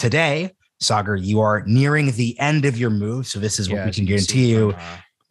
today, Saagar, you are nearing the end of your move. So this is what we can guarantee you. From,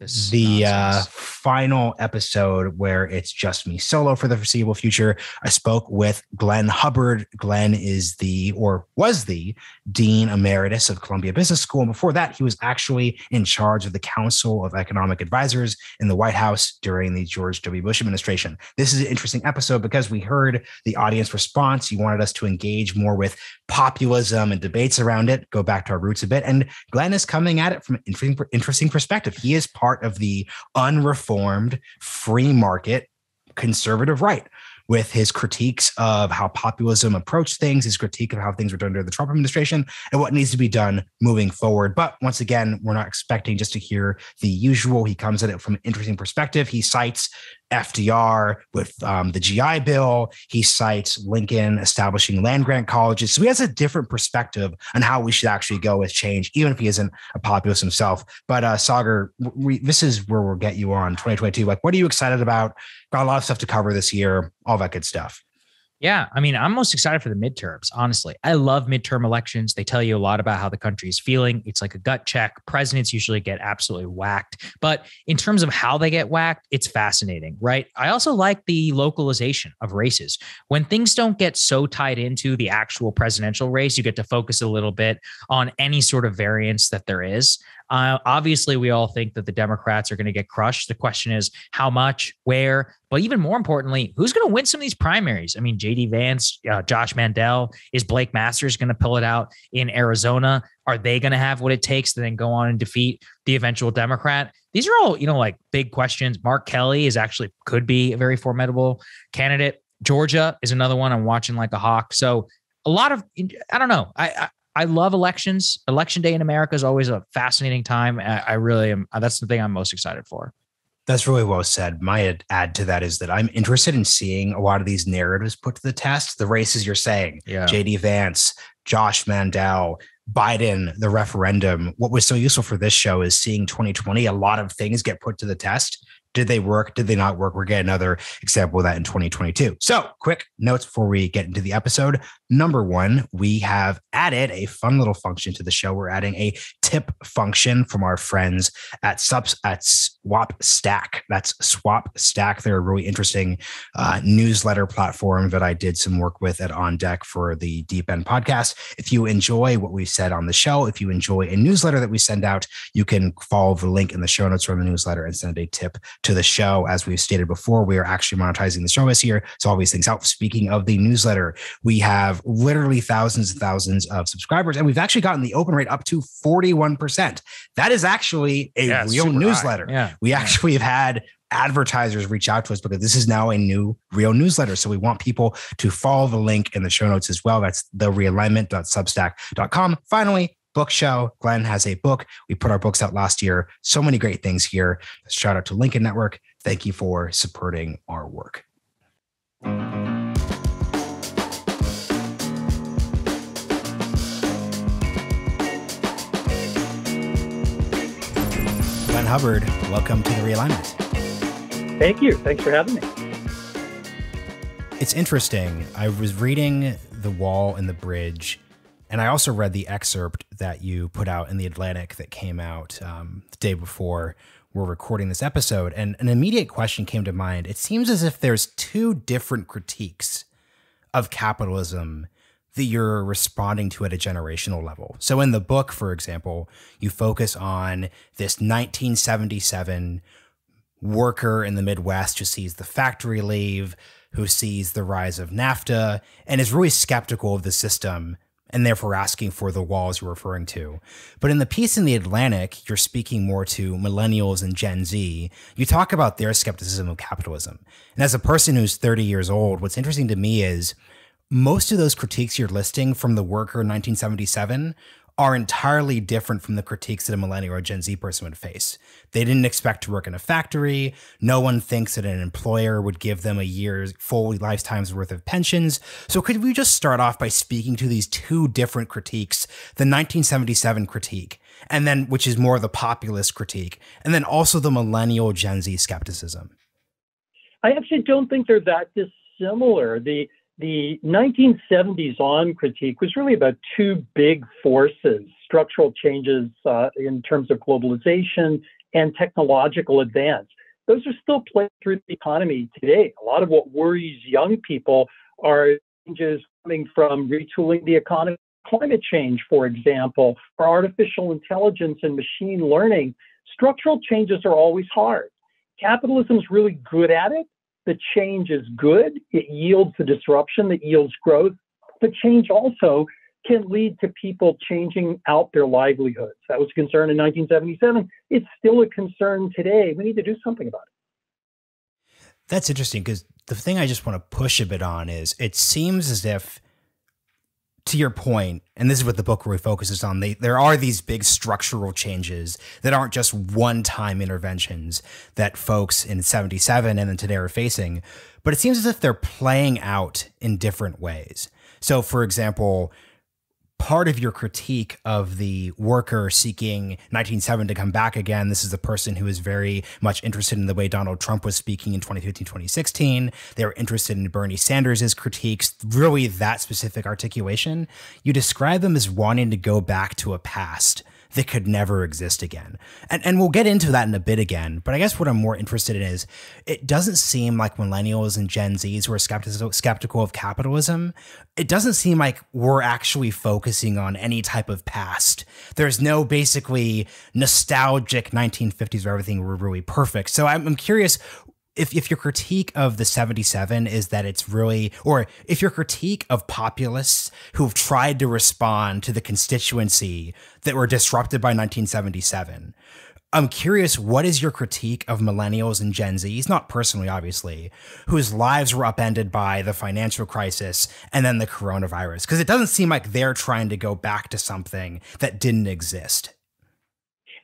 uh, the uh, final episode where it's just me solo for the foreseeable future. I spoke with Glenn Hubbard. Glenn is the, or was the Dean Emeritus of Columbia Business School. And before that, he was actually in charge of the Council of Economic Advisors in the White House during the George W. Bush administration. This is an interesting episode because we heard the audience response. You wanted us to engage more with populism and debates around it, go back to our roots a bit. And Glenn is coming at it from an interesting, interesting perspective. He is part part of the unreformed free market conservative right with his critiques of how populism approached things, his critique of how things were done under the Trump administration, and what needs to be done moving forward. But once again, we're not expecting just to hear the usual. He comes at it from an interesting perspective. He cites FDR with um, the GI Bill. He cites Lincoln establishing land grant colleges. So he has a different perspective on how we should actually go with change, even if he isn't a populist himself. But uh, Saagar, we, this is where we'll get you on 2022. Like, what are you excited about? Got a lot of stuff to cover this year, all that good stuff. Yeah. I mean, I'm most excited for the midterms, honestly. I love midterm elections. They tell you a lot about how the country is feeling. It's like a gut check. Presidents usually get absolutely whacked. But in terms of how they get whacked, it's fascinating, right? I also like the localization of races. When things don't get so tied into the actual presidential race, you get to focus a little bit on any sort of variance that there is. Uh, obviously, we all think that the Democrats are going to get crushed. The question is how much, where, but even more importantly, who's going to win some of these primaries? I mean, JD Vance, uh, Josh Mandel, is Blake Masters going to pull it out in Arizona? Are they going to have what it takes to then go on and defeat the eventual Democrat? These are all, you know, like big questions. Mark Kelly is actually could be a very formidable candidate. Georgia is another one I'm watching like a hawk. So a lot of I don't know. I, I love elections. Election day in America is always a fascinating time. I, really am. Uh, that's the thing I'm most excited for. That's really well said. My add to that is that I'm interested in seeing a lot of these narratives put to the test. The races you're saying, yeah. JD Vance, Josh Mandel, Biden, the referendum. What was so useful for this show is seeing 2020, a lot of things get put to the test did they work? Did they not work? We're getting another example of that in 2022. So, quick notes before we get into the episode. Number one, we have added a fun little function to the show. We're adding a tip function from our friends at subs at Swap Stack. That's Swap Stack. They're a really interesting uh, newsletter platform that I did some work with at On Deck for the Deep End podcast. If you enjoy what we said on the show, if you enjoy a newsletter that we send out, you can follow the link in the show notes from the newsletter and send a tip to the show. As we've stated before, we are actually monetizing the show this year. So all these things out. Speaking of the newsletter, we have literally thousands and thousands of subscribers, and we've actually gotten the open rate up to 41%. That is actually a yeah, real newsletter. Yeah. We actually have had advertisers reach out to us because this is now a new real newsletter. So we want people to follow the link in the show notes as well. That's the realignment.substack.com. Finally, Bookshop. Glenn has a book. We put our books out last year. So many great things here. Shout out to Lincoln Network. Thank you for supporting our work. Hubbard, welcome to the realignment. Thank you. Thanks for having me. It's interesting. I was reading The Wall and the Bridge and I also read the excerpt that you put out in the Atlantic that came out um, the day before we're recording this episode. And an immediate question came to mind. It seems as if there's two different critiques of capitalism that you're responding to at a generational level. So in the book, for example, you focus on this 1977 worker in the Midwest who sees the factory leave, who sees the rise of NAFTA, and is really skeptical of the system and therefore asking for the walls you're referring to. But in the piece in the Atlantic, you're speaking more to millennials and Gen Z. You talk about their skepticism of capitalism. And as a person who's 30 years old, what's interesting to me is most of those critiques you're listing from the worker in 1977 are entirely different from the critiques that a millennial or Gen Z person would face. They didn't expect to work in a factory. No one thinks that an employer would give them a year's full lifetime's worth of pensions. So could we just start off by speaking to these two different critiques, the 1977 critique, and then which is more the populist critique, and then also the millennial Gen Z skepticism? I actually don't think they're that dissimilar. The the 1970s on critique was really about two big forces structural changes uh, in terms of globalization and technological advance. Those are still playing through the economy today. A lot of what worries young people are changes coming from retooling the economy, climate change, for example, or artificial intelligence and machine learning. Structural changes are always hard. Capitalism is really good at it, the change is good. It yields the disruption that yields growth. But change also can lead to people changing out their livelihoods. That was a concern in 1977. It's still a concern today. We need to do something about it. That's interesting because the thing I just want to push a bit on is it seems as if to your point, and this is what the book really focuses on, they, there are these big structural changes that aren't just one time interventions that folks in 77 and then today are facing, but it seems as if they're playing out in different ways. So, for example, part of your critique of the worker seeking 1970 to come back again. This is a person who is very much interested in the way Donald Trump was speaking in 2015, 2016. They were interested in Bernie Sanders' critiques, really that specific articulation. You describe them as wanting to go back to a past that could never exist again. And and we'll get into that in a bit again. But I guess what I'm more interested in is it doesn't seem like millennials and Gen Zs who are skeptical skeptical of capitalism. It doesn't seem like we're actually focusing on any type of past. There's no basically nostalgic 1950s where everything were really perfect. So I'm, I'm curious if, if your critique of the 77 is that it's really, or if your critique of populists who've tried to respond to the constituency that were disrupted by 1977, I'm curious, what is your critique of millennials and Gen Zs, not personally, obviously, whose lives were upended by the financial crisis and then the coronavirus? Because it doesn't seem like they're trying to go back to something that didn't exist.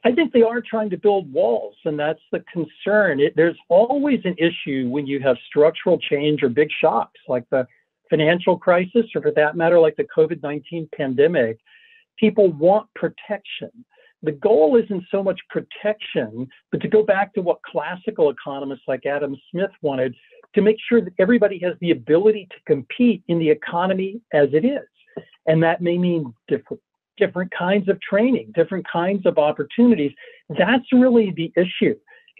I think they are trying to build walls, and that's the concern. It, there's always an issue when you have structural change or big shocks like the financial crisis, or for that matter, like the COVID 19 pandemic. People want protection. The goal isn't so much protection, but to go back to what classical economists like Adam Smith wanted to make sure that everybody has the ability to compete in the economy as it is. And that may mean different different kinds of training, different kinds of opportunities. That's really the issue.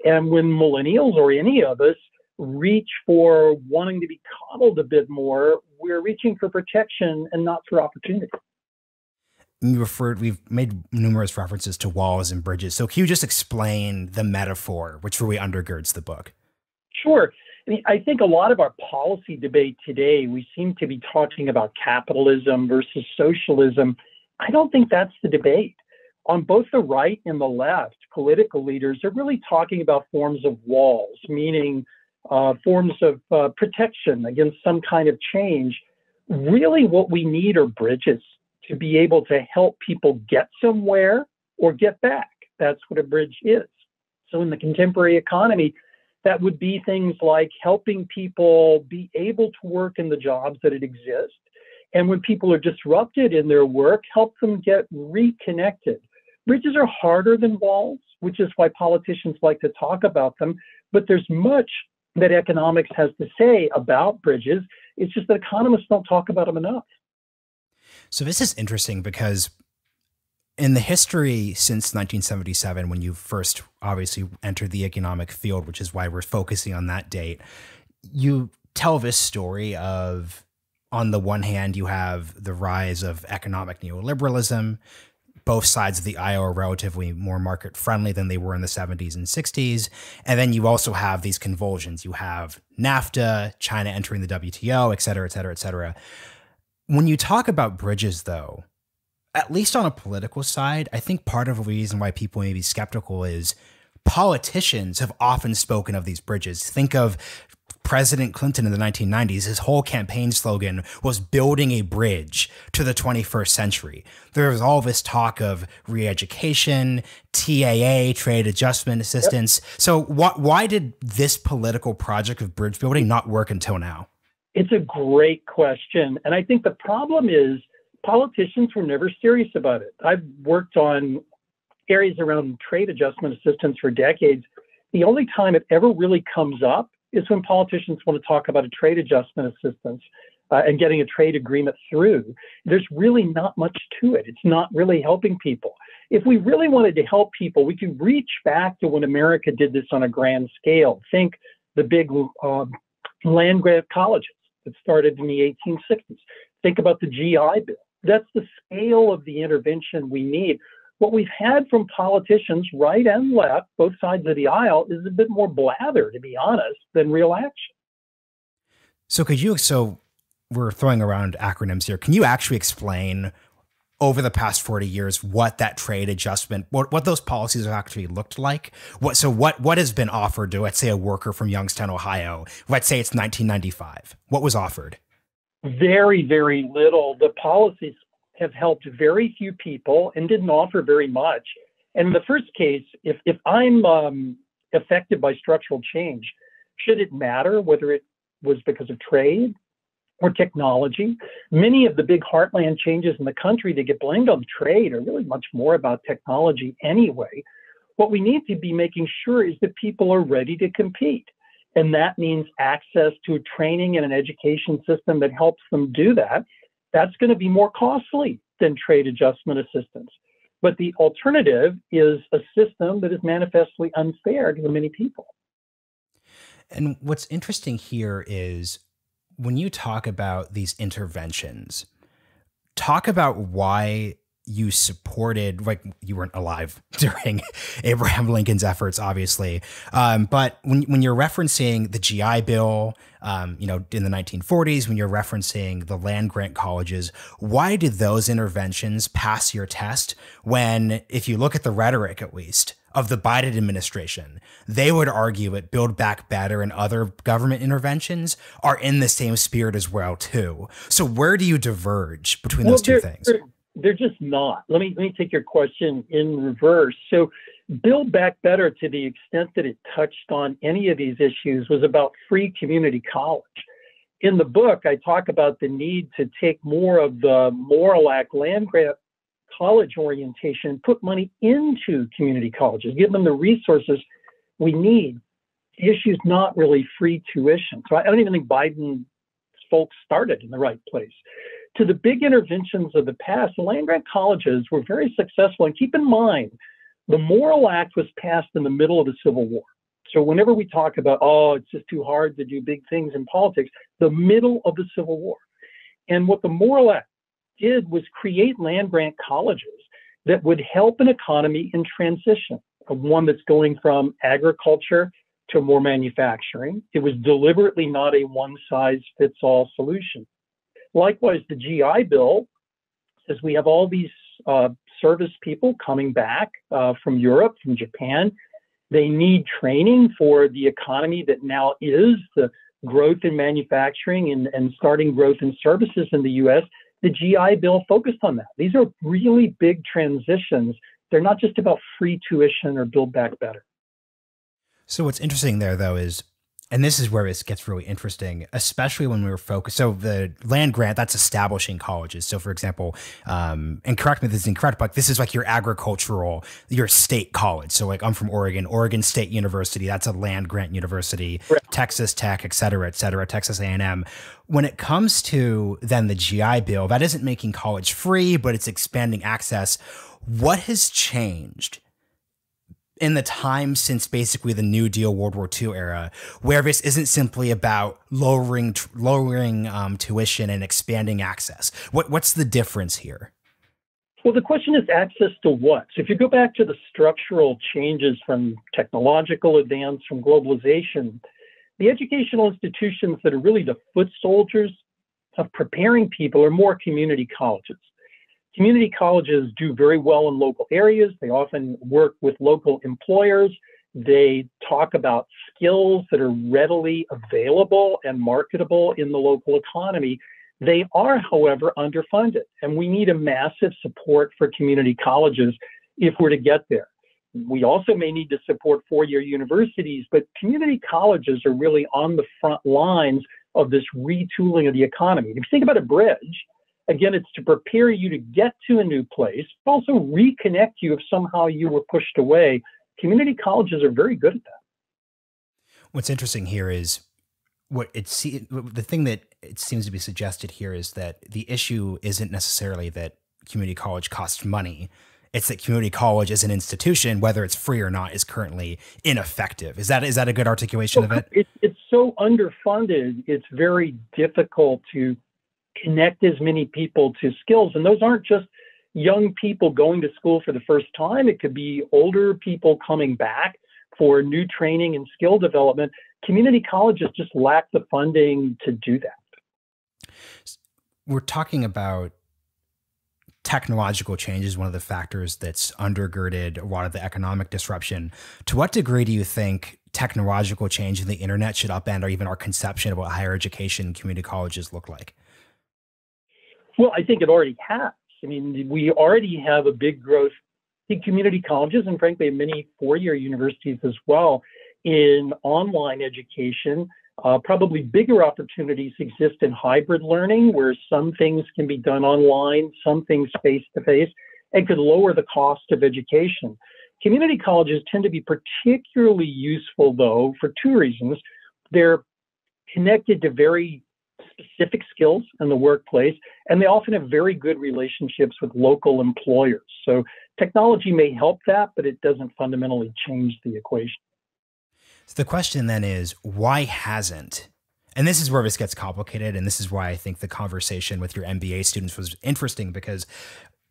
And when millennials or any of us reach for wanting to be coddled a bit more, we're reaching for protection and not for opportunity. You referred, we've made numerous references to walls and bridges. So, can you just explain the metaphor which really undergirds the book? Sure. I, mean, I think a lot of our policy debate today, we seem to be talking about capitalism versus socialism I don't think that's the debate. On both the right and the left, political leaders are really talking about forms of walls, meaning uh, forms of uh, protection against some kind of change. Really, what we need are bridges to be able to help people get somewhere or get back. That's what a bridge is. So, in the contemporary economy, that would be things like helping people be able to work in the jobs that exist, and when people are disrupted in their work, help them get reconnected. Bridges are harder than walls, which is why politicians like to talk about them. But there's much that economics has to say about bridges. It's just that economists don't talk about them enough. So this is interesting because in the history since 1977, when you first obviously entered the economic field, which is why we're focusing on that date, you tell this story of on the one hand, you have the rise of economic neoliberalism. Both sides of the aisle are relatively more market friendly than they were in the 70s and 60s. And then you also have these convulsions. You have NAFTA, China entering the WTO, et cetera, et cetera, et cetera. When you talk about bridges, though, at least on a political side, I think part of the reason why people may be skeptical is politicians have often spoken of these bridges. Think of President Clinton in the 1990s, his whole campaign slogan was building a bridge to the 21st century. There was all this talk of re education, TAA, trade adjustment assistance. Yep. So, wh- why did this political project of bridge building not work until now? It's a great question. And I think the problem is politicians were never serious about it. I've worked on areas around trade adjustment assistance for decades. The only time it ever really comes up is when politicians want to talk about a trade adjustment assistance. uh, and getting a trade agreement through. There's really not much to it. It's not really helping people. If we really wanted to help people, we could reach back to when America did this on a grand scale. Think the big uh, land grant colleges that started in the 1860s. Think about the GI Bill. That's the scale of the intervention we need. What we've had from politicians, right and left, both sides of the aisle, is a bit more blather, to be honest, than real action. So, could you? So, we're throwing around acronyms here. Can you actually explain over the past 40 years what that trade adjustment what, what those policies have actually looked like what so what what has been offered to let's say a worker from youngstown ohio let's say it's 1995 what was offered very very little the policies have helped very few people and didn't offer very much and in the first case if if i'm um, affected by structural change should it matter whether it was because of trade or technology. Many of the big heartland changes in the country that get blamed on trade are really much more about technology anyway. What we need to be making sure is that people are ready to compete. And that means access to training and an education system that helps them do that. That's going to be more costly than trade adjustment assistance. But the alternative is a system that is manifestly unfair to the many people. And what's interesting here is when you talk about these interventions, talk about why you supported like you weren't alive during Abraham Lincoln's efforts, obviously. Um, but when when you're referencing the GI Bill, um, you know, in the 1940s, when you're referencing the land grant colleges, why did those interventions pass your test? When, if you look at the rhetoric, at least, of the Biden administration, they would argue that Build Back Better and other government interventions are in the same spirit as well too. So where do you diverge between well, those two things? They're, just not. Let me let me take your question in reverse. So Build Back Better, to the extent that it touched on any of these issues, was about free community college. In the book, I talk about the need to take more of the Morrill Act land grant college orientation, put money into community colleges, give them the resources we need. The issue is not really free tuition. So I don't even think Biden's folks started in the right place. To the big interventions of the past, the land grant colleges were very successful. And keep in mind, the Morrill Act was passed in the middle of the Civil War. So whenever we talk about, oh, it's just too hard to do big things in politics, the middle of the Civil War. And what the Morrill Act did was create land grant colleges that would help an economy in transition, one that's going from agriculture to more manufacturing. It was deliberately not a one size fits all solution. Likewise, the GI Bill says we have all these uh, service people coming back uh, from Europe, from Japan. They need training for the economy that now is the growth in manufacturing and, and starting growth in services in the US the GI Bill focused on that. These are really big transitions. They're not just about free tuition or build back better. So what's interesting there though is and this is where it gets really interesting, especially when we were focused. So the land grant that's establishing colleges. So for example, um, and correct me if this is incorrect, but this is like your agricultural, your state college. So like I'm from Oregon, Oregon State University. That's a land grant university. Right. Texas Tech, et cetera, et cetera. Texas A&M. When it comes to then the GI Bill, that isn't making college free, but it's expanding access. What has changed? In the time since basically the New Deal World War II era, where this isn't simply about lowering lowering um, tuition and expanding access. What what's the difference here? Well, the question is access to what? So if you go back to the structural changes from technological advance, from globalization, the educational institutions that are really the foot soldiers of preparing people are more community colleges. Community colleges do very well in local areas. They often work with local employers. They talk about skills that are readily available and marketable in the local economy. They are, however, underfunded, and we need a massive support for community colleges if we're to get there. We also may need to support four year universities, but community colleges are really on the front lines of this retooling of the economy. If you think about a bridge, Again, it's to prepare you to get to a new place, but also reconnect you if somehow you were pushed away. Community colleges are very good at that. What's interesting here is what it it's the thing that it seems to be suggested here is that the issue isn't necessarily that community college costs money. It's that community college as an institution, whether it's free or not, is currently ineffective. Is that is that a good articulation well, of it? it? It's so underfunded. It's very difficult to connect as many people to skills, and those aren't just young people going to school for the first time. It could be older people coming back for new training and skill development. Community colleges just lack the funding to do that. We're talking about technological change is one of the factors that's undergirded a lot of the economic disruption. To what degree do you think technological change in the internet should upend or even our conception of what higher education community colleges look like? Well, I think it already has. I mean, we already have a big growth in community colleges and frankly many four-year universities as well in online education. Uh, probably bigger opportunities exist in hybrid learning where some things can be done online, some things face to face, and could lower the cost of education. Community colleges tend to be particularly useful, though, for two reasons. They're connected to very specific skills in the workplace, and they often have very good relationships with local employers. So technology may help that, but it doesn't fundamentally change the equation. So the question then is why hasn't and this is where this gets complicated and this is why I think the conversation with your MBA students was interesting because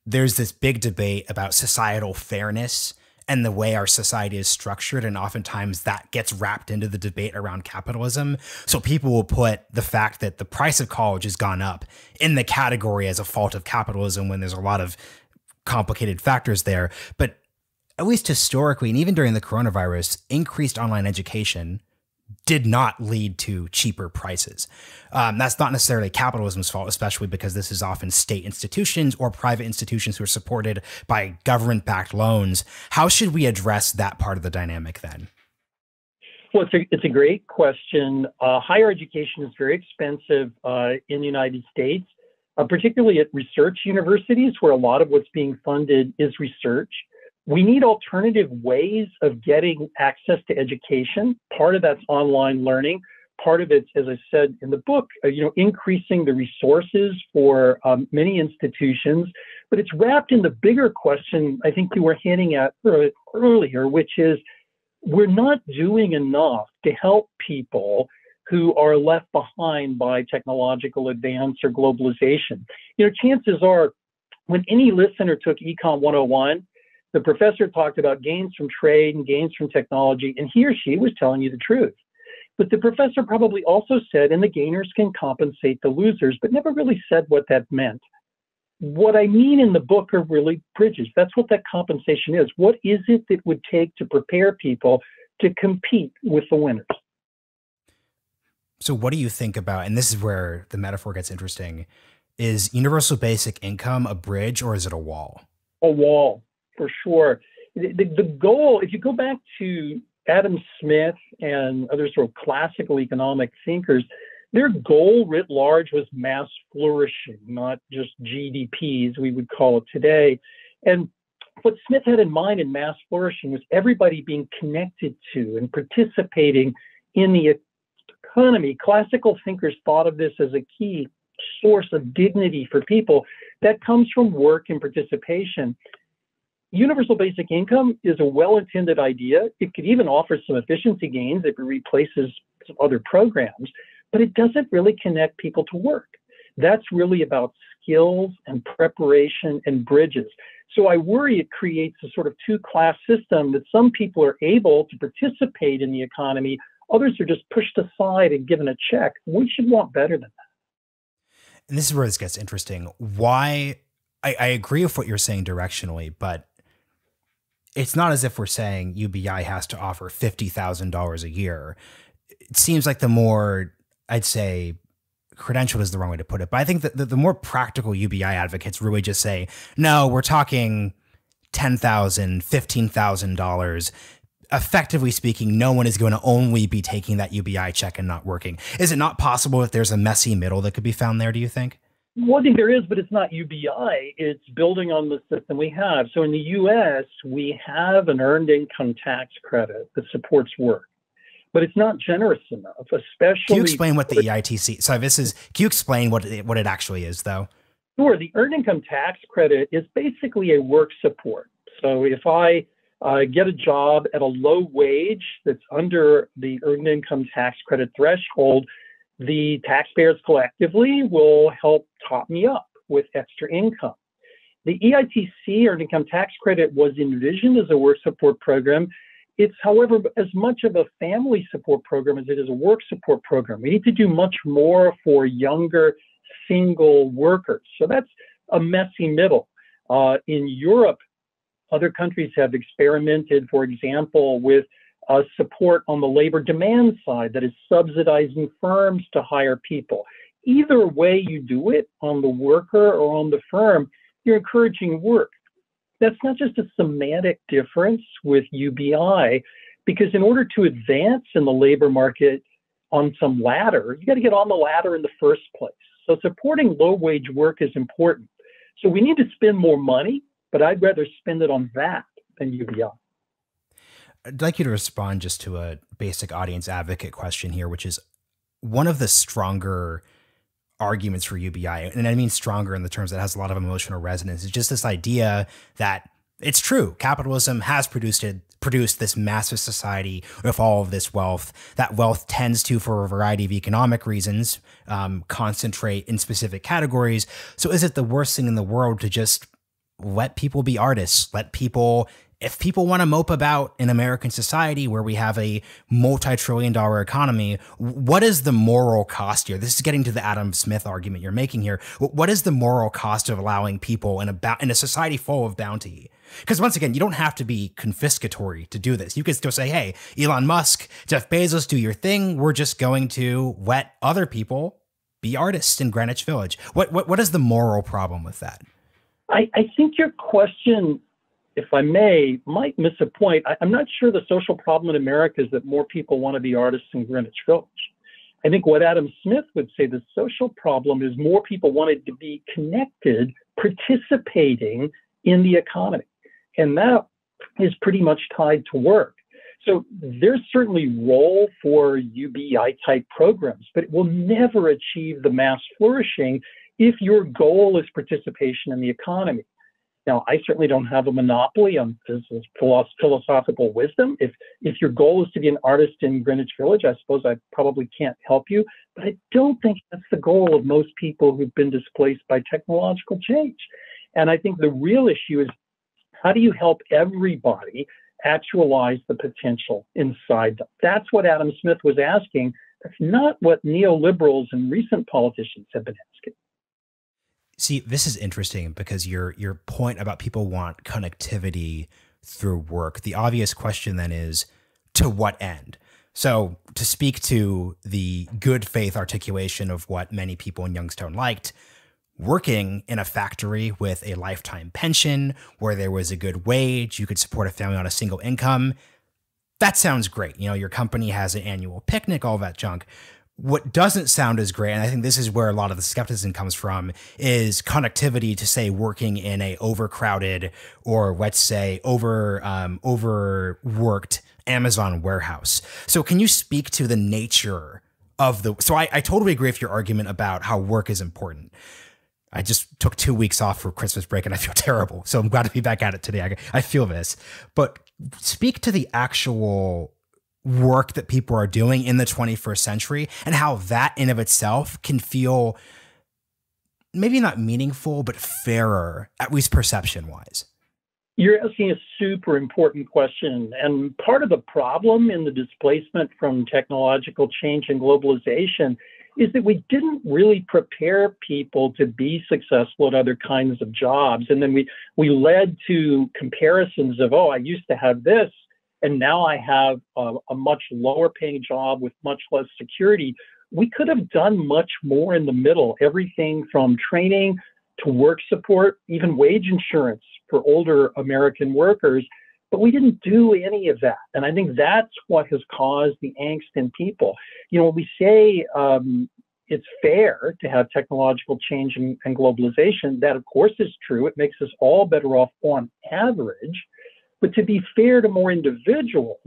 there's this big debate about societal fairness and the way our society is structured. And oftentimes that gets wrapped into the debate around capitalism. So people will put the fact that the price of college has gone up in the category as a fault of capitalism when there's a lot of complicated factors there. But at least historically, and even during the coronavirus, increased online education did not lead to cheaper prices. Um, that's not necessarily capitalism's fault, especially because this is often state institutions or private institutions who are supported by government backed loans. How should we address that part of the dynamic then? Well, it's a, it's a great question. Uh, higher education is very expensive uh, in the United States, uh, particularly at research universities, where a lot of what's being funded is research we need alternative ways of getting access to education. Part of that's online learning. Part of it, as I said in the book, uh, you know, increasing the resources for um, many institutions. But it's wrapped in the bigger question I think you were hinting at earlier, which is we're not doing enough to help people who are left behind by technological advance or globalization. You know, chances are when any listener took Econ 101, the professor talked about gains from trade and gains from technology, and he or she was telling you the truth. But the professor probably also said, and the gainers can compensate the losers, but never really said what that meant. What I mean in the book are really bridges. That's what that compensation is. What is it that would take to prepare people to compete with the winners? So, what do you think about, and this is where the metaphor gets interesting, is universal basic income a bridge or is it a wall? A wall for sure. The, the, goal, if you go back to Adam Smith and other sort of classical economic thinkers, their goal writ large was mass flourishing, not just GDP as we would call it today. And what Smith had in mind in mass flourishing was everybody being connected to and participating in the economy. Classical thinkers thought of this as a key source of dignity for people that comes from work and participation universal basic income is a well-intended idea. It could even offer some efficiency gains if it replaces some other programs, but it doesn't really connect people to work. That's really about skills and preparation and bridges. So I worry it creates a sort of two-class system that some people are able to participate in the economy, others are just pushed aside and given a check. We should want better than that. And this is where this gets interesting. Why I, I agree with what you're saying directionally, but it's not as if we're saying UBI has to offer $50,000 a year. It seems like the more, I'd say, credentialed is the wrong way to put it, but I think that the, the more practical UBI advocates really just say, no, we're talking $10,000, $15,000. Effectively speaking, no one is going to only be taking that UBI check and not working. Is it not possible that there's a messy middle that could be found there, do you think? One thing there is, but it's not UBI. It's building on the system we have. So in the US, we have an earned income tax credit that supports work. but it's not generous enough, especially. Can you explain what the EITC? So this is. Can you explain what it, what it actually is, though? Sure. The earned income tax credit is basically a work support. So if I uh, get a job at a low wage that's under the earned income tax credit threshold, the taxpayers collectively will help top me up with extra income. The EITC, Earned Income Tax Credit, was envisioned as a work support program. It's, however, as much of a family support program as it is a work support program. We need to do much more for younger single workers. So that's a messy middle. Uh, in Europe, other countries have experimented, for example, with uh, support on the labor demand side that is subsidizing firms to hire people. Either way you do it, on the worker or on the firm, you're encouraging work. That's not just a semantic difference with UBI, because in order to advance in the labor market on some ladder, you got to get on the ladder in the first place. So supporting low wage work is important. So we need to spend more money, but I'd rather spend it on that than UBI. I'd like you to respond just to a basic audience advocate question here, which is one of the stronger arguments for UBI, and I mean stronger in the terms that has a lot of emotional resonance, is just this idea that it's true. Capitalism has produced it, produced this massive society with all of this wealth. That wealth tends to, for a variety of economic reasons, um, concentrate in specific categories. So, is it the worst thing in the world to just let people be artists, let people if people want to mope about in American society where we have a multi trillion dollar economy, what is the moral cost here? This is getting to the Adam Smith argument you're making here. What is the moral cost of allowing people in a, in a society full of bounty? Because once again, you don't have to be confiscatory to do this. You could still say, hey, Elon Musk, Jeff Bezos, do your thing. We're just going to let other people be artists in Greenwich Village. What, what, what is the moral problem with that? I, I think your question if I may, might miss a point. I, am not sure the social problem in America is that more people want to be artists in Greenwich Village. I think what Adam Smith would say the social problem is more people wanted to be connected, participating in the economy. And that is pretty much tied to work. So there's certainly role for UBI type programs, but it will never achieve the mass flourishing if your goal is participation in the economy. Now, I certainly don't have a monopoly on philosophical wisdom. If if your goal is to be an artist in Greenwich Village, I suppose I probably can't help you. But I don't think that's the goal of most people who've been displaced by technological change. And I think the real issue is how do you help everybody actualize the potential inside them? That's what Adam Smith was asking. That's not what neoliberals and recent politicians have been asking. See, this is interesting because your your point about people want connectivity through work. The obvious question then is to what end? So, to speak to the good faith articulation of what many people in Youngstown liked, working in a factory with a lifetime pension where there was a good wage, you could support a family on a single income. That sounds great. You know, your company has an annual picnic, all that junk what doesn't sound as great, and I think this is where a lot of the skepticism comes from, is connectivity to say working in a overcrowded or let's say over um, overworked Amazon warehouse. So can you speak to the nature of the? So I, I totally agree with your argument about how work is important. I just took two weeks off for Christmas break and I feel terrible. So I'm glad to be back at it today. I, I feel this, but speak to the actual work that people are doing in the 21st century and how that in of itself can feel maybe not meaningful but fairer at least perception wise you're asking a super important question and part of the problem in the displacement from technological change and globalization is that we didn't really prepare people to be successful at other kinds of jobs and then we we led to comparisons of oh i used to have this and now I have a, a much lower paying job with much less security. We could have done much more in the middle, everything from training to work support, even wage insurance for older American workers. But we didn't do any of that. And I think that's what has caused the angst in people. You know, we say um, it's fair to have technological change and, and globalization. That, of course, is true. It makes us all better off on average. But to be fair to more individuals,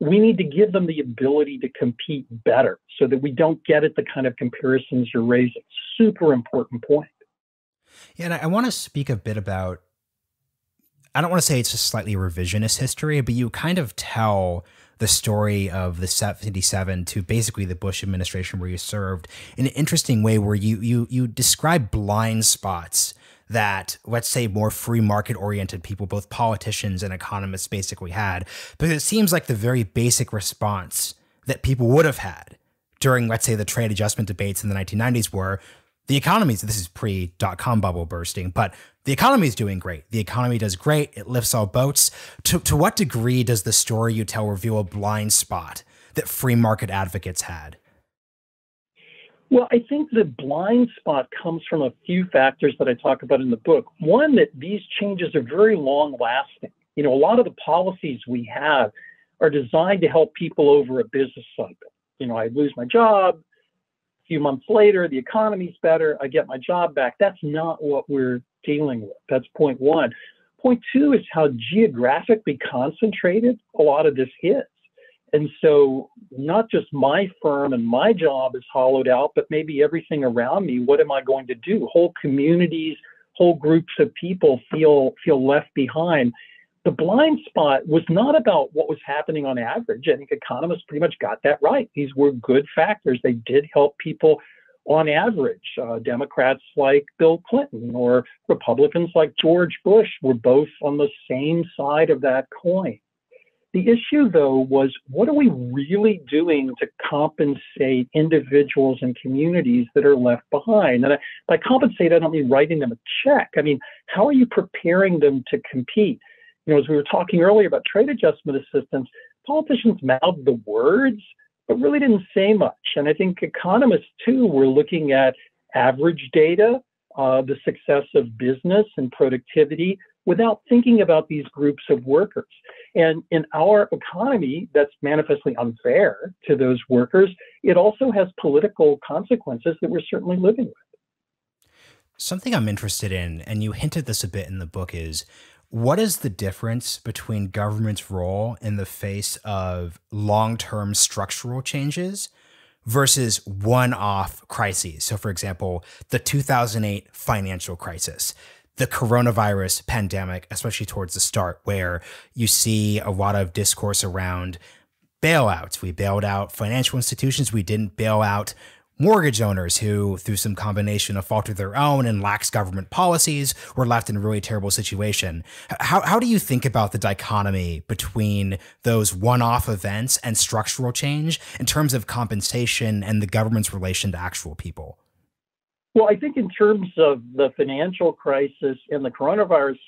we need to give them the ability to compete better so that we don't get at the kind of comparisons you're raising. Super important point. Yeah, and I want to speak a bit about I don't want to say it's a slightly revisionist history, but you kind of tell the story of the 77 to basically the Bush administration where you served in an interesting way where you you you describe blind spots that let's say more free market oriented people both politicians and economists basically had because it seems like the very basic response that people would have had during let's say the trade adjustment debates in the 1990s were the economy this is pre dot com bubble bursting but the economy is doing great. The economy does great. It lifts all boats. To, to what degree does the story you tell reveal a blind spot that free market advocates had? Well, I think the blind spot comes from a few factors that I talk about in the book. One, that these changes are very long lasting. You know, a lot of the policies we have are designed to help people over a business cycle. You know, I lose my job, a few months later, the economy's better, I get my job back. That's not what we're dealing with. That's point one. Point two is how geographically concentrated a lot of this is. And so, not just my firm and my job is hollowed out, but maybe everything around me. What am I going to do? Whole communities, whole groups of people feel feel left behind. The blind spot was not about what was happening on average. I think economists pretty much got that right. These were good factors. They did help people on average. Uh, Democrats like Bill Clinton or Republicans like George Bush were both on the same side of that coin. The issue, though, was what are we really doing to compensate individuals and communities that are left behind? And I, by compensate, I don't mean writing them a check. I mean, how are you preparing them to compete? You know, as we were talking earlier about trade adjustment assistance, politicians mouthed the words, but really didn't say much. And I think economists, too, were looking at average data, uh, the success of business and productivity without thinking about these groups of workers. And in our economy, that's manifestly unfair to those workers. It also has political consequences that we're certainly living with. Something I'm interested in, and you hinted this a bit in the book, is what is the difference between government's role in the face of long term structural changes versus one off crises? So, for example, the 2008 financial crisis, the coronavirus pandemic, especially towards the start, where you see a lot of discourse around bailouts. We bailed out financial institutions, we didn't bail out mortgage owners who, through some combination of fault of their own and lax government policies, were left in a really terrible situation. How, how do you think about the dichotomy between those one off events and structural change in terms of compensation and the government's relation to actual people? Well, I think in terms of the financial crisis and the coronavirus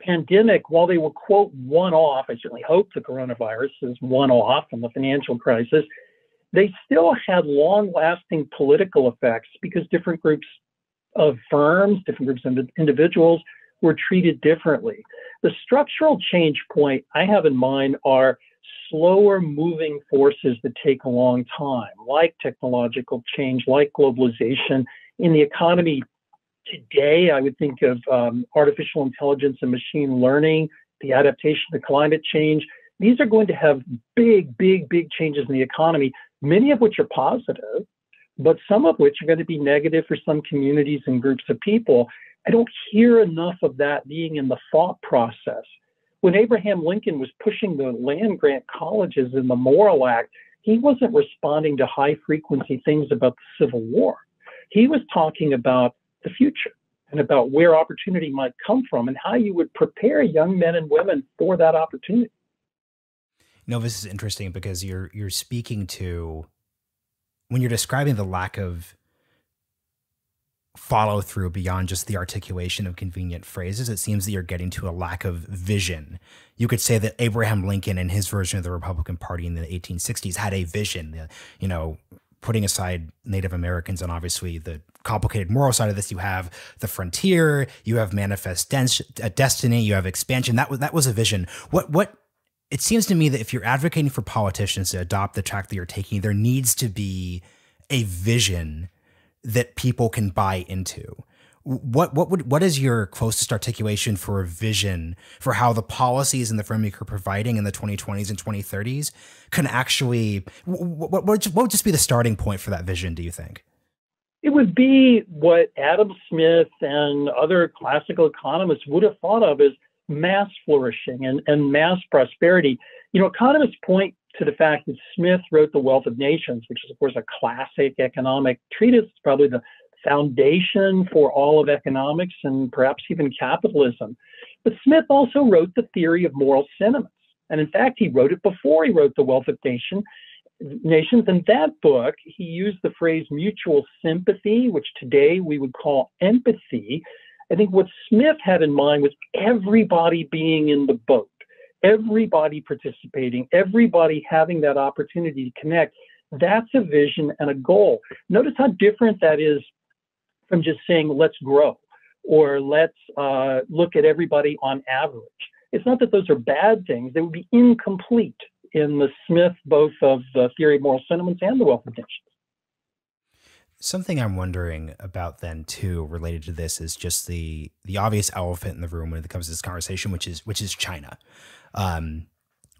pandemic, while they were, quote, one off, I certainly hope the coronavirus is one off from the financial crisis they still had long lasting political effects because different groups of firms, different groups of individuals were treated differently. The structural change point I have in mind are slower moving forces that take a long time, like technological change, like globalization. In the economy today, I would think of um, artificial intelligence and machine learning, the adaptation to climate change. These are going to have big, big, big changes in the economy many of which are positive, but some of which are going to be negative for some communities and groups of people. I don't hear enough of that being in the thought process. When Abraham Lincoln was pushing the land grant colleges in the Morrill Act, he wasn't responding to high frequency things about the Civil War. He was talking about the future and about where opportunity might come from and how you would prepare young men and women for that opportunity. No, this is interesting because you're you're speaking to when you're describing the lack of follow through beyond just the articulation of convenient phrases, it seems that you're getting to a lack of vision. You could say that Abraham Lincoln and his version of the Republican Party in the 1860s had a vision, you know, putting aside Native Americans and obviously the complicated moral side of this, you have the frontier, you have manifest uh, destiny, you have expansion. That was that was a vision. What what it seems to me that if you're advocating for politicians to adopt the track that you're taking, there needs to be a vision that people can buy into. What what would what is your closest articulation for a vision for how the policies and the framework you're providing in the 2020s and 2030s can actually what, what, what would just be the starting point for that vision do you think? It would be what adam smith and other classical economists would have thought of as mass flourishing and, and mass prosperity. You know economists point to the fact that smith wrote the wealth of nations which is of course a classic economic treatise it's probably the foundation for all of economics and perhaps even capitalism. But Smith also wrote the theory of moral sentiments. And in fact, he wrote it before he wrote The Wealth of Nation, Nations. In that book, he used the phrase mutual sympathy, which today we would call empathy. I think what Smith had in mind was everybody being in the boat, everybody participating, everybody having that opportunity to connect. That's a vision and a goal. Notice how different that is from just saying, let's grow or let's uh, look at everybody on average. It's not that those are bad things, they would be incomplete in the Smith, both of the theory of moral sentiments and the wealth of nations. Something I'm wondering about then too, related to this, is just the the obvious elephant in the room when it comes to this conversation, which is which is China. Um,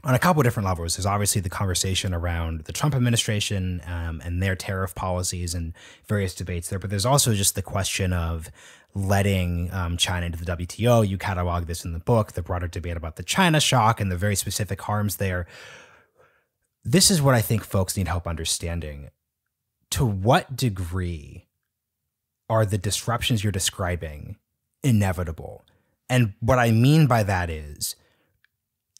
on a couple different levels. There's obviously the conversation around the Trump administration um, and their tariff policies and various debates there, but there's also just the question of letting um, China into the WTO. You catalog this in the book, the broader debate about the China shock and the very specific harms there. This is what I think folks need help understanding. To what degree are the disruptions you're describing inevitable? And what I mean by that is,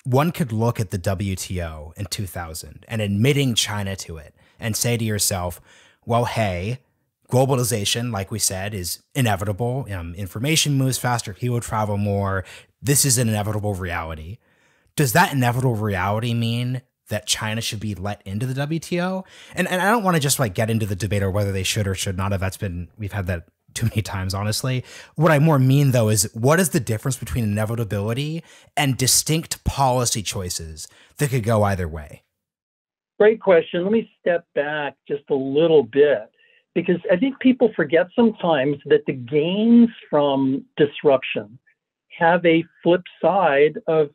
one could look at the WTO in 2000 and admitting China to it and say to yourself, well, hey, globalization, like we said, is inevitable. Um, information moves faster, people travel more. This is an inevitable reality. Does that inevitable reality mean that China should be let into the WTO? And and I don't want to just like get into the debate or whether they should or should not have. That's been we've had that too many times, honestly. What I more mean, though, is what is the difference between inevitability and distinct policy choices that could go either way? Great question. Let me step back just a little bit because I think people forget sometimes that the gains from disruption have a flip side of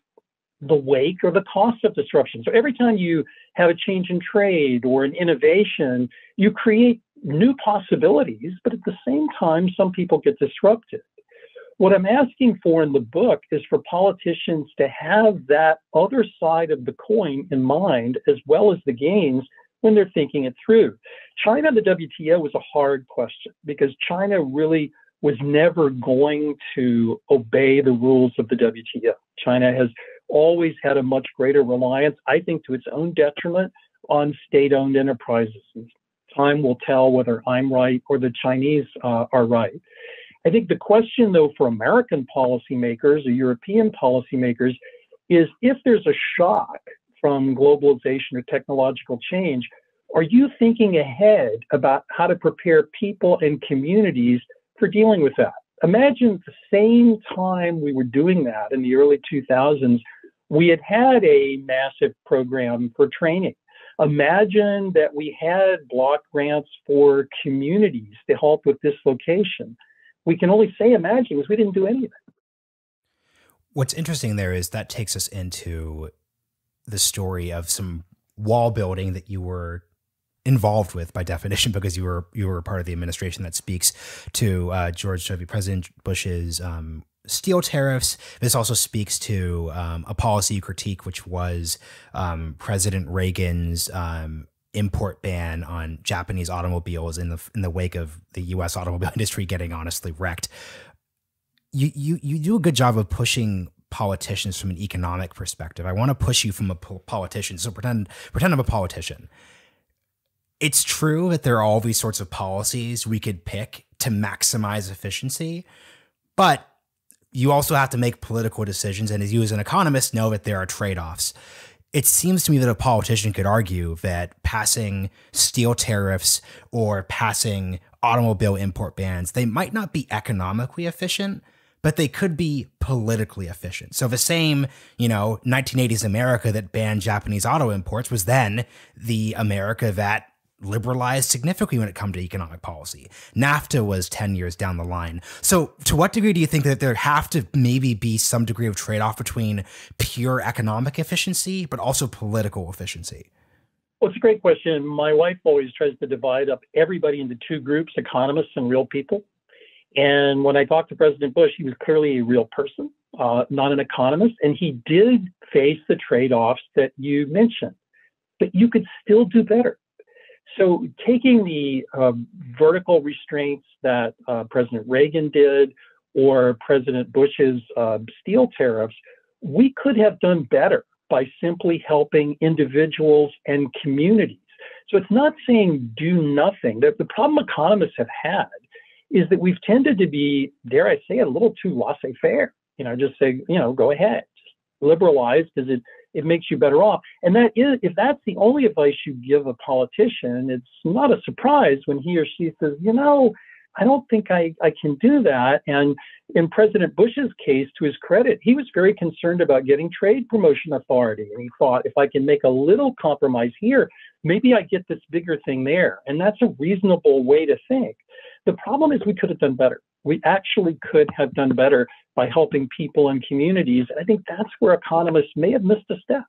the wake or the cost of disruption. So every time you have a change in trade or an innovation, you create new possibilities, but at the same time, some people get disrupted. What I'm asking for in the book is for politicians to have that other side of the coin in mind, as well as the gains when they're thinking it through. China and the WTO was a hard question because China really was never going to obey the rules of the WTO. China has always had a much greater reliance, I think, to its own detriment on state owned enterprises time will tell whether I'm right or the Chinese uh, are right. I think the question, though, for American policymakers or European policymakers is if there's a shock from globalization or technological change, are you thinking ahead about how to prepare people and communities for dealing with that? Imagine the same time we were doing that in the early 2000s, we had had a massive program for training Imagine that we had block grants for communities to help with dislocation. We can only say imagine because we didn't do anything. What's interesting there is that takes us into the story of some wall building that you were involved with by definition because you were you were part of the administration that speaks to uh, George W. President Bush's um, steel tariffs. This also speaks to um, a policy critique, which was um, President Reagan's um, import ban on Japanese automobiles in the in the wake of the U.S. automobile industry getting honestly wrecked. You you you do a good job of pushing politicians from an economic perspective. I want to push you from a politician. So pretend pretend I'm a politician. It's true that there are all these sorts of policies we could pick to maximize efficiency, but you also have to make political decisions. And as you, as an economist, know that there are trade offs. It seems to me that a politician could argue that passing steel tariffs or passing automobile import bans, they might not be economically efficient, but they could be politically efficient. So the same, you know, 1980s America that banned Japanese auto imports was then the America that liberalized significantly when it comes to economic policy. NAFTA was 10 years down the line. So, to what degree do you think that there have to maybe be some degree of trade off between pure economic efficiency, but also political efficiency? Well, it's a great question. My wife always tries to divide up everybody into two groups economists and real people. And when I talked to President Bush, he was clearly a real person, uh, not an economist. And he did face the trade offs that you mentioned, but you could still do better. So, taking the um, vertical restraints that uh, President Reagan did or President Bush's uh, steel tariffs, we could have done better by simply helping individuals and communities. So, it's not saying do nothing. The, the problem economists have had is that we've tended to be, dare I say, a little too laissez faire. You know, just say, you know, go ahead, just liberalize because it it makes you better off. And that is, if that's the only advice you give a politician, it's not a surprise when he or she says, you know, I don't think I, I can do that. And in President Bush's case, to his credit, he was very concerned about getting trade promotion authority. And he thought, if I can make a little compromise here, maybe I get this bigger thing there. And that's a reasonable way to think. The problem is we could have done better. We actually could have done better by helping people and communities. And I think that's where economists may have missed a step.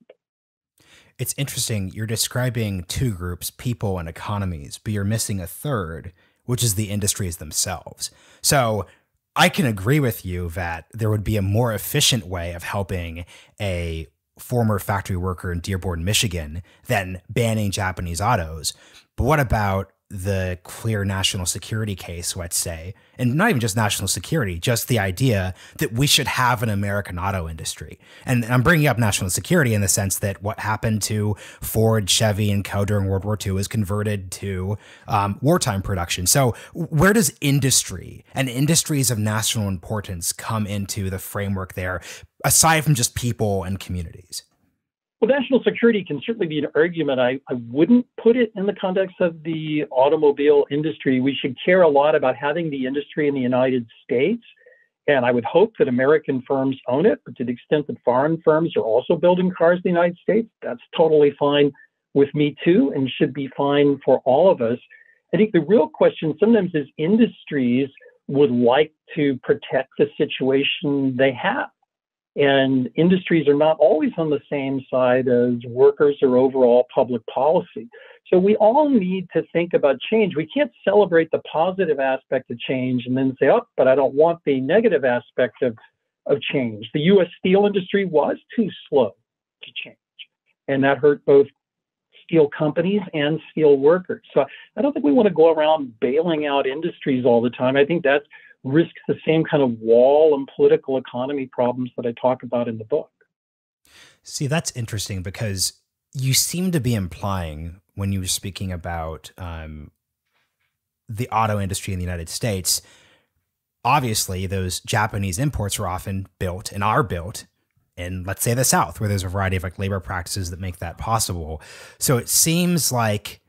It's interesting. You're describing two groups, people and economies, but you're missing a third, which is the industries themselves. So I can agree with you that there would be a more efficient way of helping a former factory worker in Dearborn, Michigan than banning Japanese autos. But what about the clear national security case, let's say, and not even just national security, just the idea that we should have an American auto industry. And I'm bringing up national security in the sense that what happened to Ford, Chevy, and Co. during World War II is converted to um, wartime production. So, where does industry and industries of national importance come into the framework there, aside from just people and communities? Well, national security can certainly be an argument. I, I wouldn't put it in the context of the automobile industry. We should care a lot about having the industry in the United States. And I would hope that American firms own it, but to the extent that foreign firms are also building cars in the United States, that's totally fine with me too, and should be fine for all of us. I think the real question sometimes is industries would like to protect the situation they have. And industries are not always on the same side as workers or overall public policy. So we all need to think about change. We can't celebrate the positive aspect of change and then say, oh, but I don't want the negative aspect of, of change. The US steel industry was too slow to change. And that hurt both steel companies and steel workers. So I don't think we want to go around bailing out industries all the time. I think that's risks the same kind of wall and political economy problems that I talk about in the book. See, that's interesting because you seem to be implying when you were speaking about um, the auto industry in the United States. Obviously, those Japanese imports were often built and are built in, let's say, the South, where there's a variety of like labor practices that make that possible. So it seems like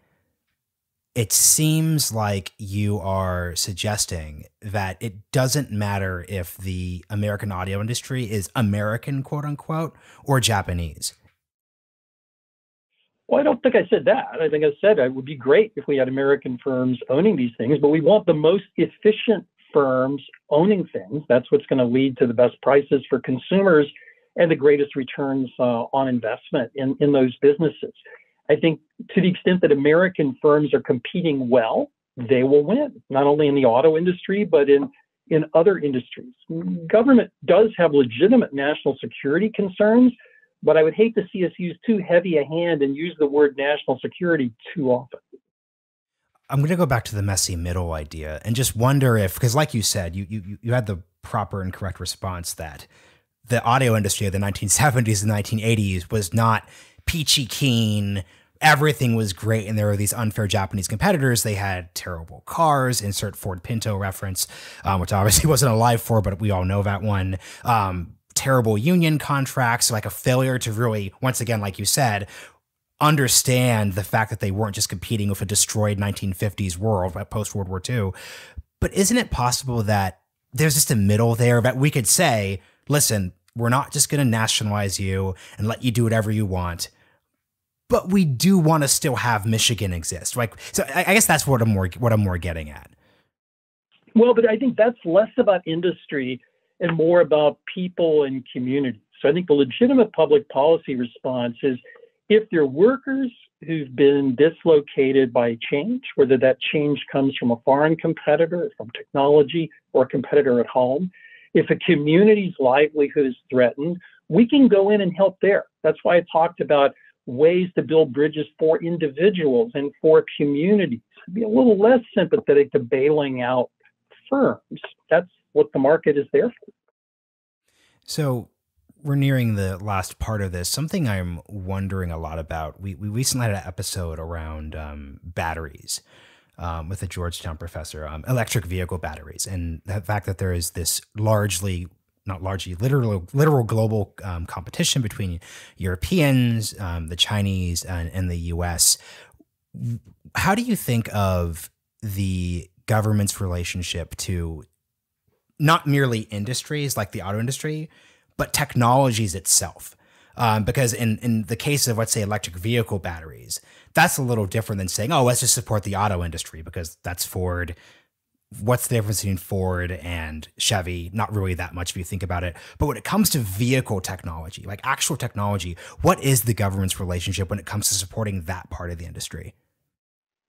it seems like you are suggesting that it doesn't matter if the American audio industry is American, quote unquote, or Japanese. Well, I don't think I said that. I think I said it would be great if we had American firms owning these things, but we want the most efficient firms owning things. That's what's going to lead to the best prices for consumers and the greatest returns uh, on investment in, in those businesses. I think to the extent that American firms are competing well, they will win, not only in the auto industry, but in, in other industries. Government does have legitimate national security concerns, but I would hate to see us use too heavy a hand and use the word national security too often. I'm going to go back to the messy middle idea and just wonder if, because like you said, you, you, you had the proper and correct response that the audio industry of the 1970s and 1980s was not peachy keen, everything was great and there were these unfair Japanese competitors. They had terrible cars, insert Ford Pinto reference, um, which obviously wasn't alive for, but we all know that one. Um, terrible union contracts, like a failure to really, once again, like you said, understand the fact that they weren't just competing with a destroyed 1950s world post World War II. But isn't it possible that there's just a middle there that we could say, listen, we're not just going to nationalize you and let you do whatever you want but we do want to still have Michigan exist. Like, so I, guess that's what I'm more what I'm more getting at. Well, but I think that's less about industry and more about people and communities. So I think the legitimate public policy response is if there are workers who've been dislocated by change, whether that change comes from a foreign competitor, from technology, or a competitor at home, if a community's livelihood is threatened, we can go in and help there. That's why I talked about ways to build bridges for individuals and for communities. Be a little less sympathetic to bailing out firms. That's what the market is there for. So we're nearing the last part of this. Something I'm wondering a lot about. We we recently had an episode around um, batteries. Um, with a Georgetown professor, um, electric vehicle batteries, and the fact that there is this largely not largely literal literal global um, competition between Europeans, um, the Chinese, and, and, the U.S. How do you think of the government's relationship to not merely industries like the auto industry, but technologies itself. Um, because in, in the case of, let's say, electric vehicle batteries, that's a little different than saying, oh, let's just support the auto industry because that's Ford. What's the difference between Ford and Chevy? Not really that much if you think about it. But when it comes to vehicle technology, like actual technology, what is the government's relationship when it comes to supporting that part of the industry?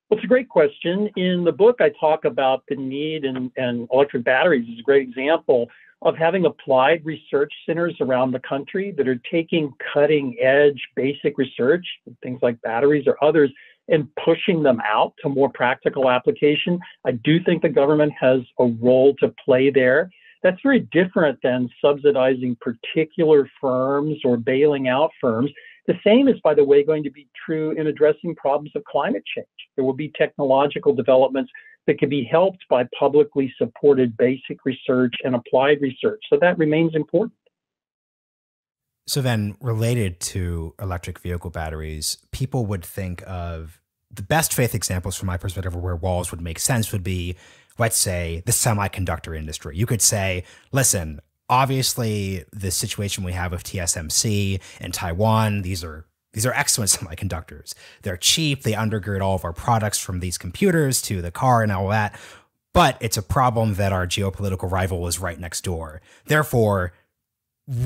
Well, it's a great question. In the book, I talk about the need, and, and electric batteries is a great example of having applied research centers around the country that are taking cutting edge basic research, things like batteries or others, and pushing them out to more practical application. I do think the government has a role to play there. That's very different than subsidizing particular firms or bailing out firms. The same is, by the way, going to be true in addressing problems of climate change. There will be technological developments that can be helped by publicly supported basic research and applied research. So that remains important. So then, related to electric vehicle batteries, people would think of the best faith examples from my perspective where walls would make sense would be, let's say, the semiconductor industry. You could say, listen, obviously the situation we have with TSMC and Taiwan, these are these are excellent semiconductors. They're cheap. They undergird all of our products from these computers to the car and all that. But it's a problem that our geopolitical rival is right next door. Therefore,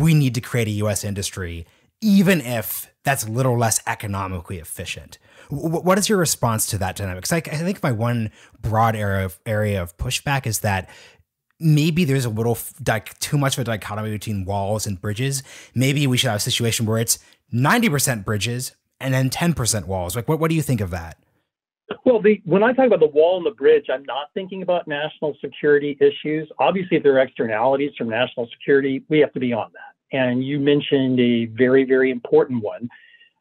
we need to create a US industry, even if that's a little less economically efficient. What is your response to that dynamic? Because I, I think my one broad area of, area of pushback is that maybe there's a little like too much of a dichotomy between walls and bridges. Maybe we should have a situation where it's 90% bridges and then 10% walls. Like, what, what do you think of that? Well, the, when I talk about the wall and the bridge, I'm not thinking about national security issues. Obviously, if there are externalities from national security, we have to be on that. And you mentioned a very, very important one.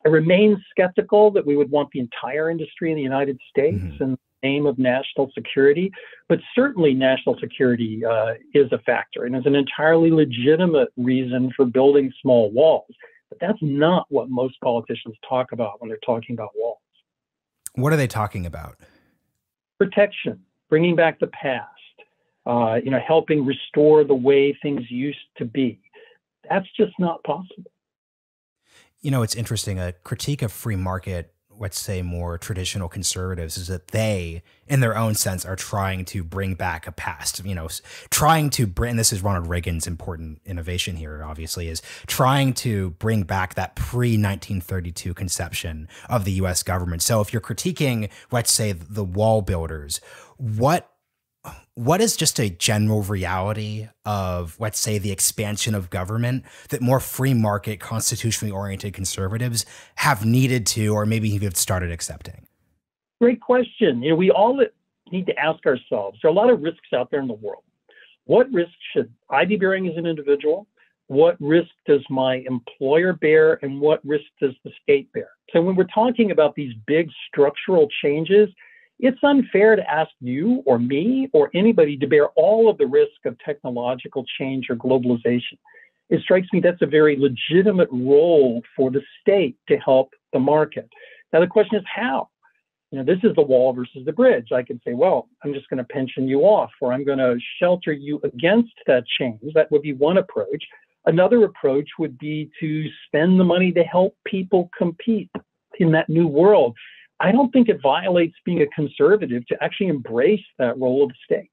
I remain skeptical that we would want the entire industry in the United States mm-hmm. in the name of national security, but certainly national security uh, is a factor and is an entirely legitimate reason for building small walls. But that's not what most politicians talk about when they're talking about walls. What are they talking about? Protection, bringing back the past, uh, you know, helping restore the way things used to be. That's just not possible. You know, it's interesting. A critique of free market let's say more traditional conservatives is that they in their own sense are trying to bring back a past you know trying to bring this is ronald reagan's important innovation here obviously is trying to bring back that pre-1932 conception of the us government. So if you're critiquing let's say the wall builders what what is just a general reality of, let's say, the expansion of government that more free market, constitutionally oriented conservatives have needed to, or maybe have started accepting? Great question. You know, we all need to ask ourselves there are a lot of risks out there in the world. What risk should I be bearing as an individual? What risk does my employer bear? And what risk does the state bear? So, when we're talking about these big structural changes, it's unfair to ask you or me or anybody to bear all of the risk of technological change or globalization. It strikes me that's a very legitimate role for the state to help the market. Now, the question is how? You know, this is the wall versus the bridge. I can say, well, I'm just going to pension you off, or I'm going to shelter you against that change. That would be one approach. Another approach would be to spend the money to help people compete in that new world. I don't think it violates being a conservative to actually embrace that role of the state.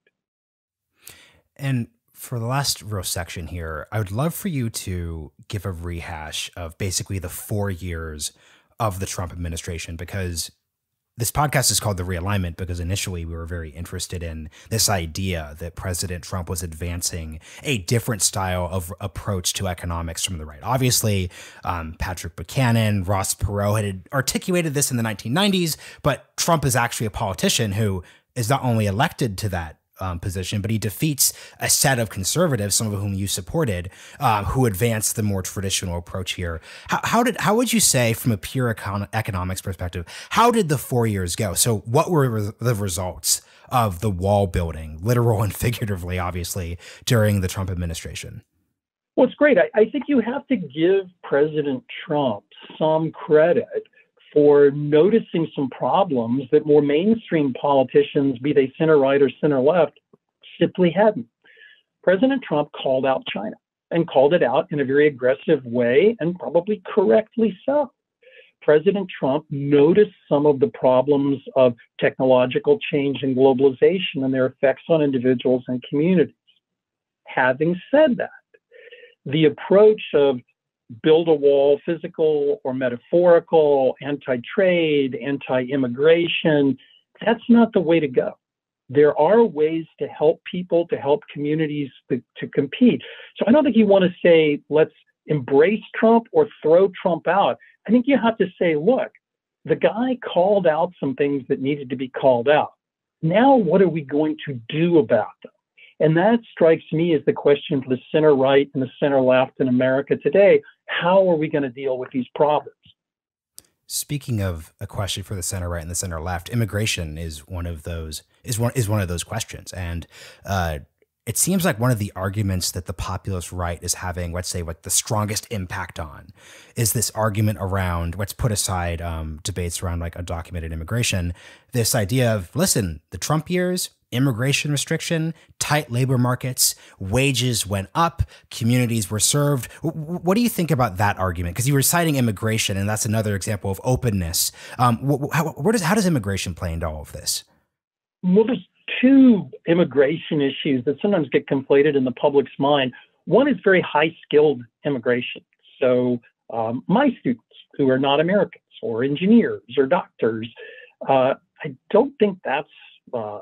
And for the last row section here, I would love for you to give a rehash of basically the four years of the Trump administration because this podcast is called The Realignment because initially we were very interested in this idea that President Trump was advancing a different style of approach to economics from the right. Obviously, um, Patrick Buchanan, Ross Perot had articulated this in the 1990s, but Trump is actually a politician who is not only elected to that um, position, but he defeats a set of conservatives, some of whom you supported, uh, who advanced the more traditional approach here. How, how, did how would you say, from a pure econ- economics perspective, how did the four years go? So, what were the results of the wall building, literal and figuratively, obviously, during the Trump administration? Well, it's great. I, I think you have to give President Trump some credit for noticing some problems that more mainstream politicians, be they center right or center left, simply hadn't. President Trump called out China and called it out in a very aggressive way and probably correctly so. President Trump noticed some of the problems of technological change and globalization and their effects on individuals and communities. Having said that, the approach of build a wall, physical or metaphorical, anti trade, anti immigration. That's not the way to go. There are ways to help people, to help communities to, to compete. So I don't think you want to say, let's embrace Trump or throw Trump out. I think you have to say, look, the guy called out some things that needed to be called out. Now, what are we going to do about them? And that strikes me as the question for the center right and the center left in America today. How are we going to deal with these problems? Speaking of a question for the center right and the center left, immigration is one of those is one is one of those questions, and uh, it seems like one of the arguments that the populist right is having, let's say, what the strongest impact on, is this argument around let's put aside um, debates around like undocumented immigration, this idea of listen, the Trump years immigration restriction, tight labor markets, wages went up, communities were served. What do you think about that argument? Because you were citing immigration, and that's another example of openness. Um, how, does, how does immigration play into all of this? Well, there's two immigration issues that sometimes get conflated in the public's mind. One is very high skilled immigration. So, um, my students who are not Americans or engineers or doctors, uh, I don't think that's uh,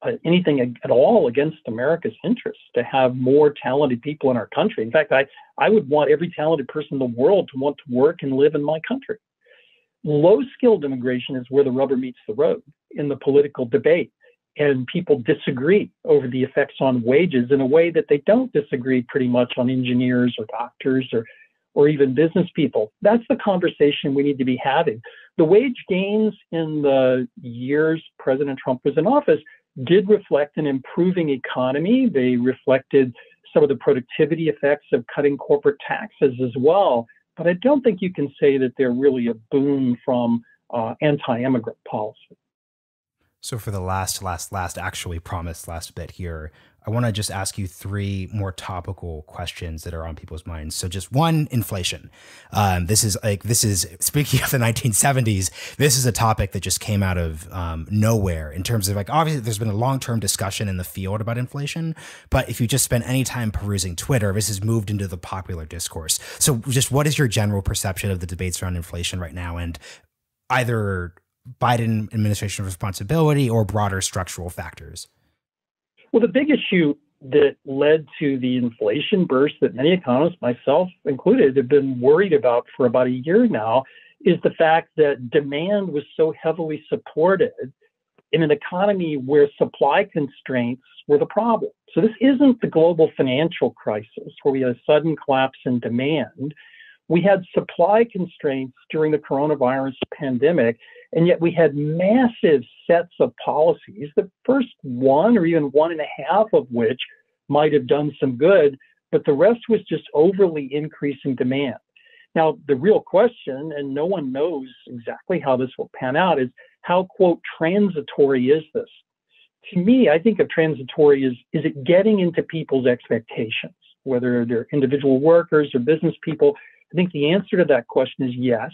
Uh, anything at all against America's interests to have more talented people in our country. In fact, I, I would want every talented person in the world to want to work and live in my country. Low skilled immigration is where the rubber meets the road in the political debate. And people disagree over the effects on wages in a way that they don't disagree pretty much on engineers or doctors or, or even business people. That's the conversation we need to be having. The wage gains in the years President Trump was in office did reflect an improving economy. They reflected some of the productivity effects of cutting corporate taxes as well. But I don't think you can say that they're really a boon from uh, anti-immigrant policy. So for the last, last, last, actually promised last bit here, I want to just ask you three more topical questions that are on people's minds. So, just one, inflation. Um, this is like this is speaking of the 1970s. This is a topic that just came out of um, nowhere in terms of like obviously there's been a long term discussion in the field about inflation, but if you just spend any time perusing Twitter, this has moved into the popular discourse. So, just what is your general perception of the debates around inflation right now, and either Biden administration responsibility or broader structural factors? Well, the big issue that led to the inflation burst that many economists, myself included, have been worried about for about a year now is the fact that demand was so heavily supported in an economy where supply constraints were the problem. So this isn't the global financial crisis where we had a sudden collapse in demand. We had supply constraints during the coronavirus pandemic and yet we had massive sets of policies, the first one or even one and a half of which might have done some good, but the rest was just overly increasing demand. Now, the real question, and no one knows exactly how this will pan out, is how, quote, transitory is this? To me, I think of transitory as is it getting into people's expectations, whether they're individual workers or business people? I think the answer to that question is yes.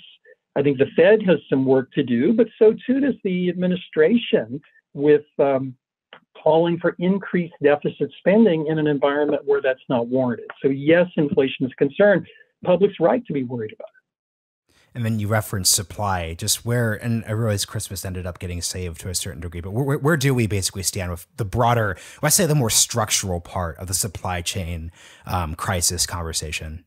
I think the Fed has some work to do, but so too does the administration with um, calling for increased deficit spending in an environment where that's not warranted. So, yes, inflation is a concern. Public's right to be worried about it. And then you reference supply, just where, and I realize Christmas ended up getting saved to a certain degree, but where, where do we basically stand with the broader, I say the more structural part of the supply chain um, crisis conversation?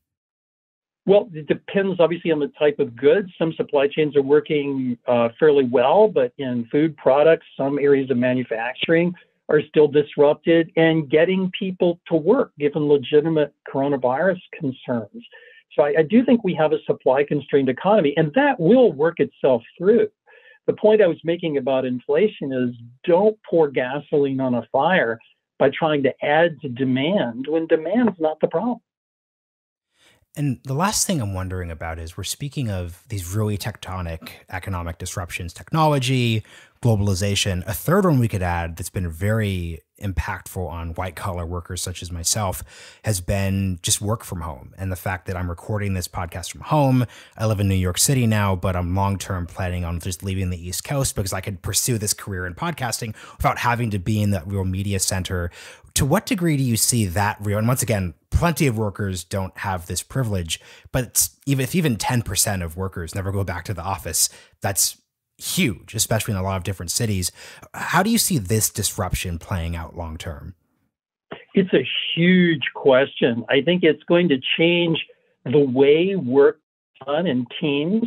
Well, it depends obviously on the type of goods. Some supply chains are working uh, fairly well, but in food products, some areas of manufacturing are still disrupted and getting people to work given legitimate coronavirus concerns. So I, I do think we have a supply constrained economy, and that will work itself through. The point I was making about inflation is don't pour gasoline on a fire by trying to add to demand when demand's not the problem. And the last thing I'm wondering about is we're speaking of these really tectonic economic disruptions, technology, globalization. A third one we could add that's been very impactful on white collar workers such as myself has been just work from home and the fact that I'm recording this podcast from home. I live in New York City now, but I'm long term planning on just leaving the East Coast because I could pursue this career in podcasting without having to be in that real media center. To what degree do you see that real? And once again, plenty of workers don't have this privilege, but even if even 10% of workers never go back to the office, that's huge, especially in a lot of different cities. How do you see this disruption playing out long term? It's a huge question. I think it's going to change the way work done in teams.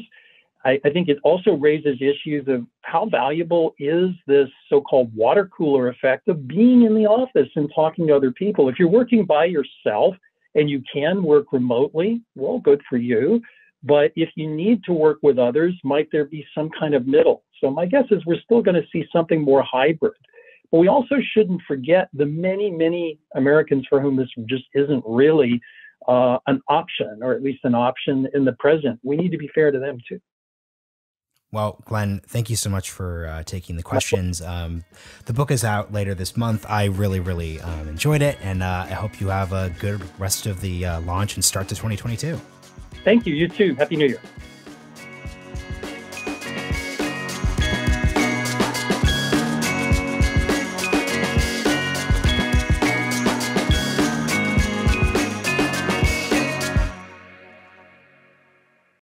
I, I, think it also raises issues of how valuable is this so-called water cooler effect of being in the office and talking to other people. If you're working by yourself and you can work remotely, well, good for you. But if you need to work with others, might there be some kind of middle? So my guess is we're still going to see something more hybrid. But we also shouldn't forget the many, many Americans for whom this just isn't really uh, an option, or at least an option in the present. We need to be fair to them too. Well, Glenn, thank you so much for uh, taking the questions. Um, the book is out later this month. I really, really um, enjoyed it, and uh, I hope you have a good rest of the uh, launch and start to 2022. Thank you. You too. Happy New Year.